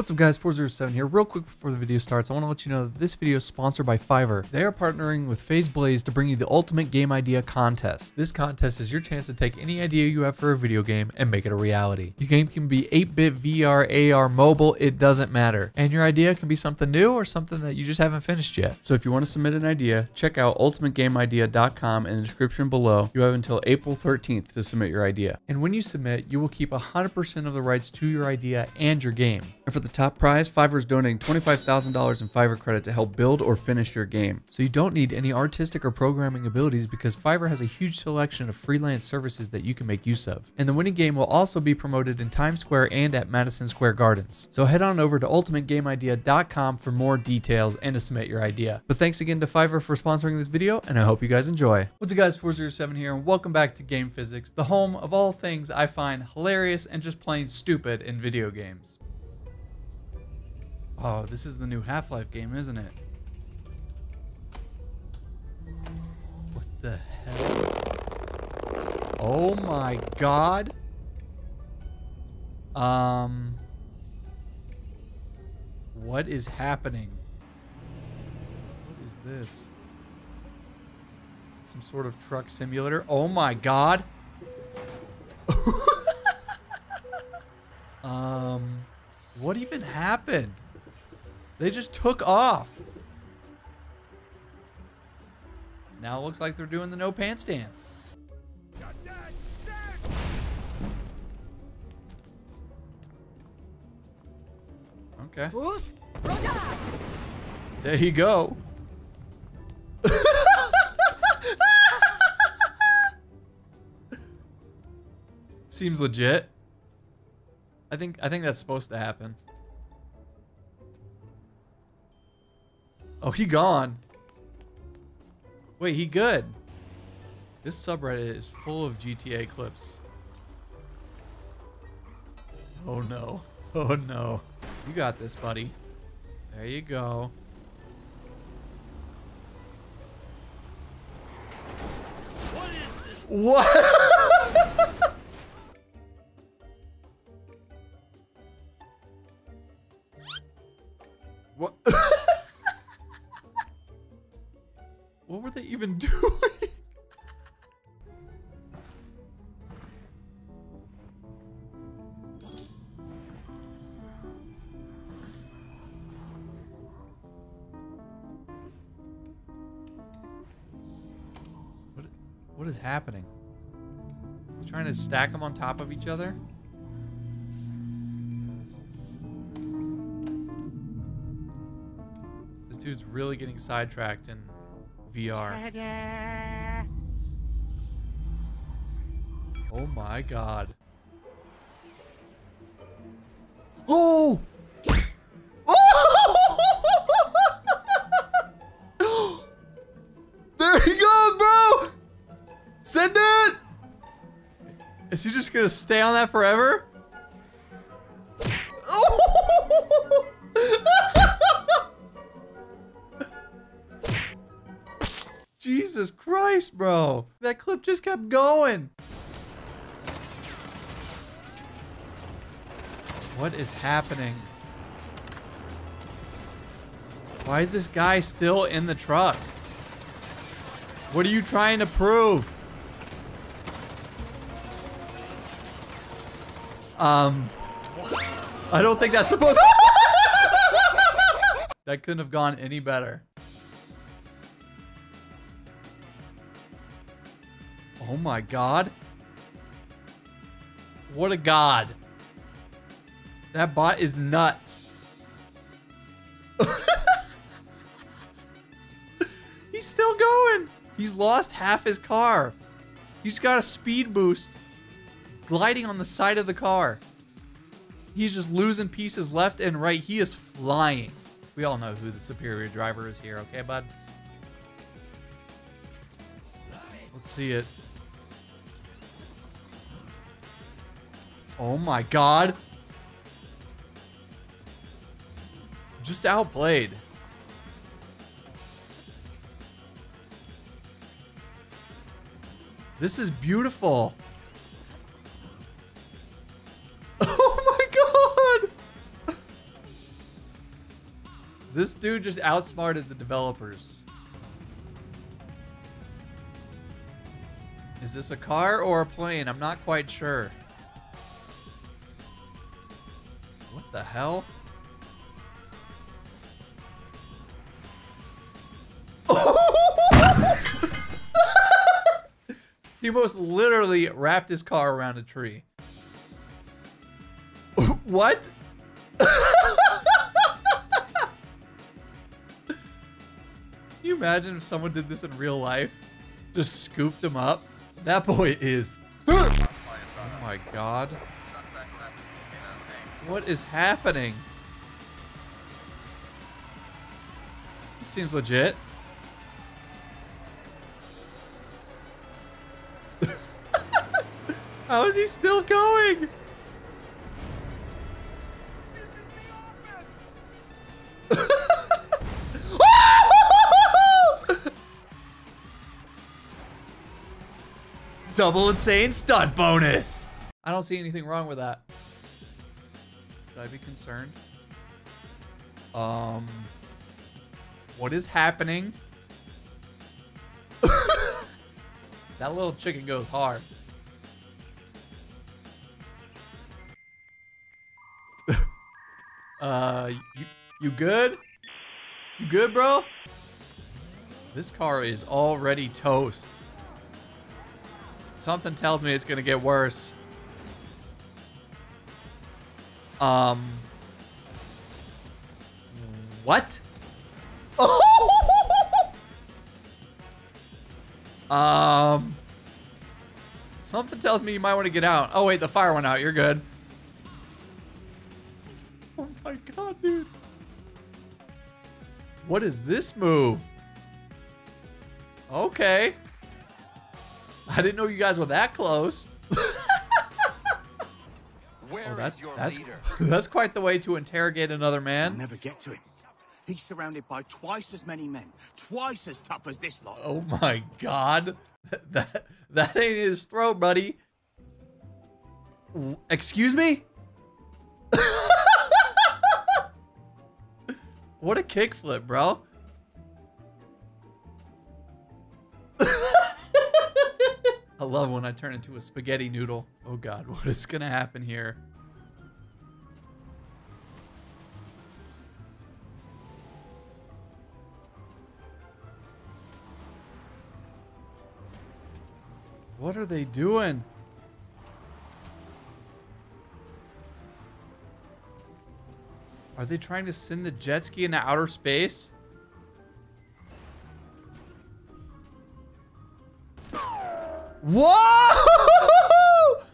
What's up guys, 407 here. Real quick before the video starts, I want to let you know that this video is sponsored by Fiverr. They are partnering with FaZe Blaze to bring you the ultimate game idea contest. This contest is your chance to take any idea you have for a video game and make it a reality. Your game can be 8-bit, VR, AR, mobile, it doesn't matter. And your idea can be something new or something that you just haven't finished yet. So if you want to submit an idea, check out ultimategameidea.com in the description below. You have until April 13th to submit your idea. And when you submit, you will keep 100% of the rights to your idea and your game. And for the top prize, Fiverr is donating $25,000 in Fiverr credit to help build or finish your game. So you don't need any artistic or programming abilities because Fiverr has a huge selection of freelance services that you can make use of. And the winning game will also be promoted in Times Square and at Madison Square Gardens. So head on over to ultimategameidea.com for more details and to submit your idea. But thanks again to Fiverr for sponsoring this video and I hope you guys enjoy. What's up guys, 407 here and welcome back to Game Physics, the home of all things I find hilarious and just plain stupid in video games. Oh, this is the new Half-Life game, isn't it? What the hell? Oh my god. Um What is happening? What is this? Some sort of truck simulator? Oh my god. um what even happened? They just took off. Now it looks like they're doing the no pants dance. Okay. There you go. Seems legit. I think I think that's supposed to happen. Oh, he gone. Wait, he good. This subreddit is full of GTA clips. Oh no. Oh no. You got this, buddy. There you go. What is this? What? what is happening? Trying to stack them on top of each other? This dude's really getting sidetracked in VR. Oh my god. Send it! Is he just gonna stay on that forever? Jesus Christ, bro. That clip just kept going. What is happening? Why is this guy still in the truck? What are you trying to prove? Um, I don't think that's supposed. To That couldn't have gone any better. Oh my god. What a god. That bot is nuts. He's still going. He's lost half his car. He's got a speed boost gliding on the side of the car. He's just losing pieces left and right. He is flying. We all know who the superior driver is here, okay, bud? Let's see it. Oh my god. Just outplayed. This is beautiful. This dude just outsmarted the developers. Is this a car or a plane? I'm not quite sure. What the hell? he most literally wrapped his car around a tree. what? Imagine if someone did this in real life? Just scooped him up? That boy is. oh my god. What is happening? This seems legit. How is he still going? Double insane stunt bonus. I don't see anything wrong with that. Should I be concerned? Um, what is happening? that little chicken goes hard. uh, you, you good? You good, bro? This car is already toast. Something tells me it's gonna get worse. Um. What? um. Something tells me you might want to get out. Oh wait, the fire went out. You're good. Oh my god, dude. What is this move? Okay. I didn't know you guys were that close. Where Oh, is that, your that's leader? that's quite the way to interrogate another man. Never get to him. He's surrounded by twice as many men, twice as tough as this lot. Oh my god. That that ain't his throat, buddy. Excuse me? what a kickflip, bro. I love when I turn into a spaghetti noodle. Oh god, what is gonna happen here? What are they doing? Are they trying to send the jet ski into outer space? Whoa!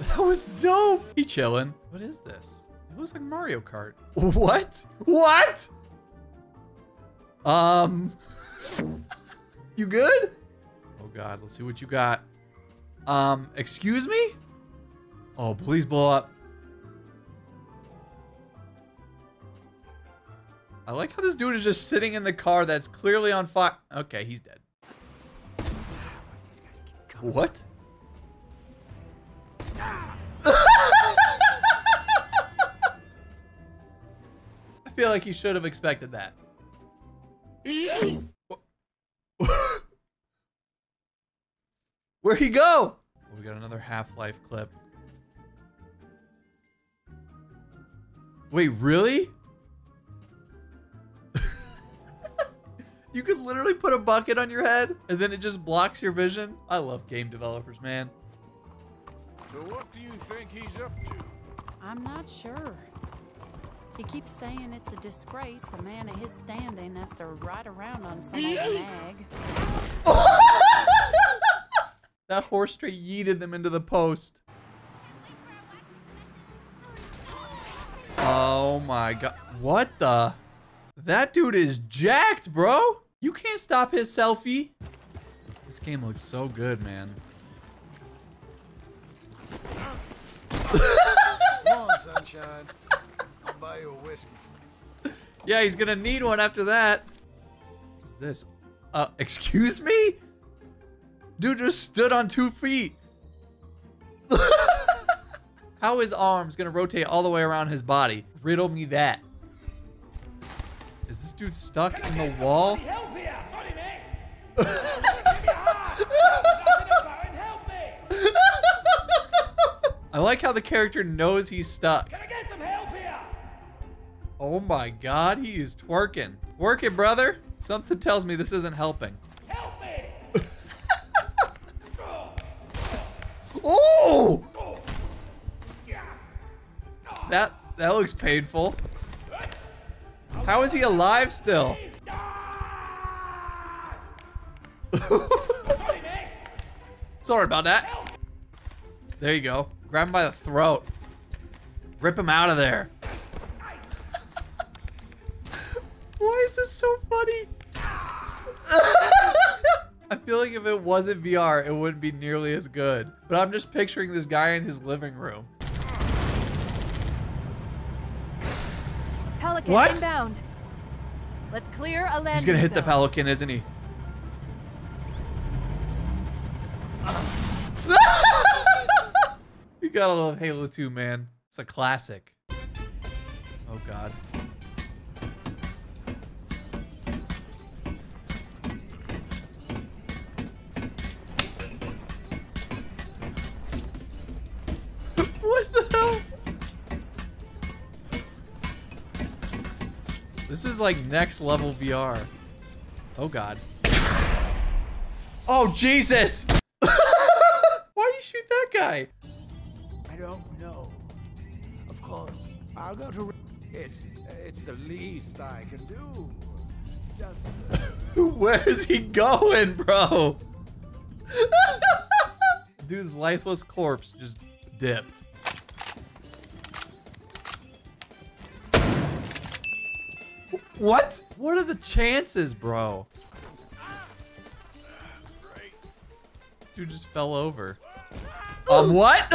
That was dope. He chilling. What is this? It looks like Mario Kart. What? What? Um. You good? Oh god, let's see what you got. Um, excuse me? Oh, please blow up. I like how this dude is just sitting in the car that's clearly on fire. Okay, he's dead. What? I feel like he should have expected that. Where'd he go? Oh, we got another Half-Life clip. Wait, really? You could literally put a bucket on your head and then it just blocks your vision. I love game developers, man. So what do you think he's up to? I'm not sure. He keeps saying it's a disgrace a man of his standing has to ride around on someone's nag. That horse straight yeeted them into the post. Oh my god. What the? That dude is jacked, bro. You can't stop his selfie. This game looks so good, man. Come on, sunshine. I'll buy you a whiskey. Yeah, he's gonna need one after that. What's this? Uh, excuse me? Dude just stood on two feet. How his arms gonna rotate all the way around his body? Riddle me that. Is this dude stuck in the wall? Help here! Sorry, mate! Give me a hand! Help me! I like how the character knows he's stuck. Can I get some help here? Oh my god, he is twerking. Work it, brother. Something tells me this isn't helping. Help me! Oh! oh! That that looks painful. How is he alive still? Sorry, about that. There you go. Grab him by the throat. Rip him out of there. Why is this so funny? I feel like if it wasn't VR, it wouldn't be nearly as good. But I'm just picturing this guy in his living room. What? inbound. Let's clear a landing He's gonna hit the pelican, isn't he? you gotta love Halo 2, man. It's a classic. Oh god. This is like next level VR. Oh god. Oh Jesus! Why do you shoot that guy? I don't know. Of course, I'll go to. It's it's the least I can do. Just uh, Where's he going, bro? Dude's lifeless corpse just dipped. What? What are the chances, bro? Dude just fell over. Um, what?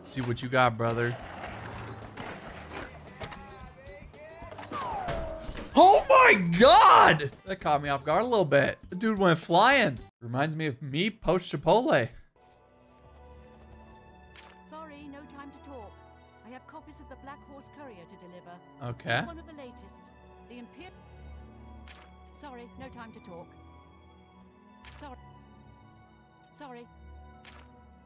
see what you got, brother. Oh my god! That caught me off guard a little bit. The dude went flying. Reminds me of me post Chipotle. Courier to deliver. Okay. It's one of the latest. The Imperial. Sorry, no time to talk. Sorry. Sorry.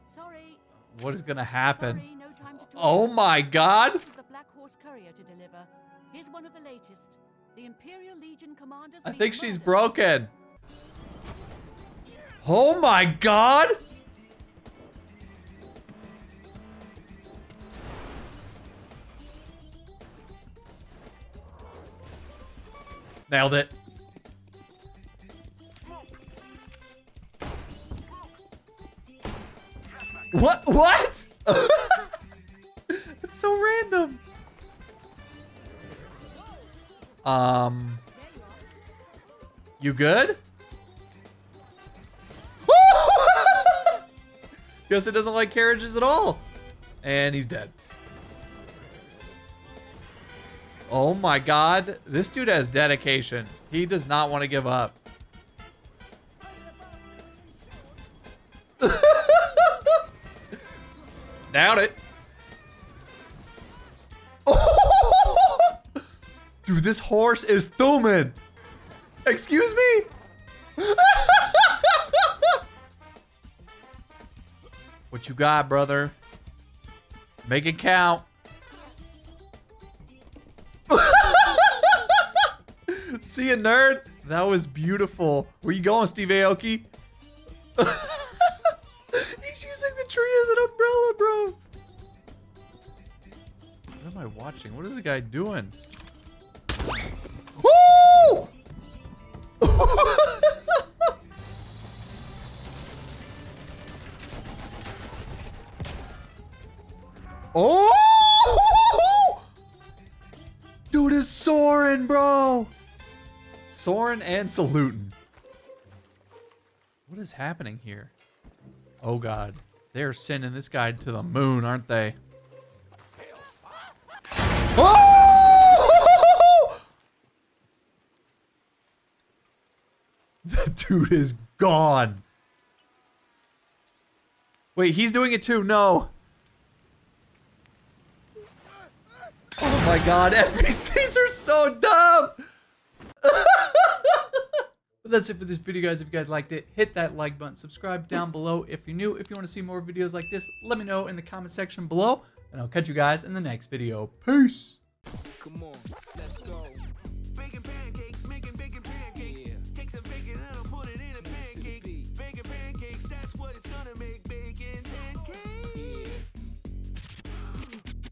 Sorry. What is gonna happen? Sorry, no time to talk. Oh my god! The Black Horse Courier to deliver. Here's one of the latest. The Imperial Legion commanders. I think she's broken. Oh my god! Nailed it. What? What? it's so random. Um. You good? Guess it doesn't like carriages at all. And he's dead. Oh my god. This dude has dedication. He does not want to give up. Doubt it. Dude, this horse is thumbing. Excuse me? what you got, brother? Make it count. See ya, nerd? That was beautiful. Where you going, Steve Aoki? He's using the tree as an umbrella, bro. What am I watching? What is the guy doing? Woo! oh! Dude is soaring, bro. Soren and saluting. What is happening here? Oh god. They're sending this guy to the moon, aren't they? Oh! That dude is gone. Wait, he's doing it too. No. Oh my god, NPCs are so dumb. But that's it for this video, guys. If you guys liked it, hit that like button. Subscribe down below if you're new. If you want to see more videos like this, let me know in the comment section below. And I'll catch you guys in the next video. Peace. Come on.